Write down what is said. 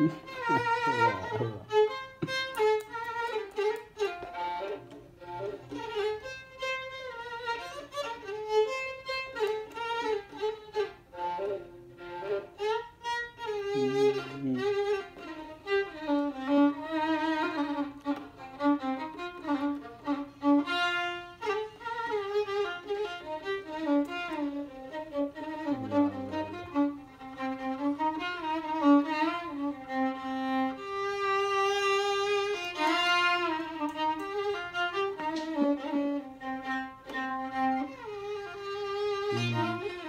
你我儿 Música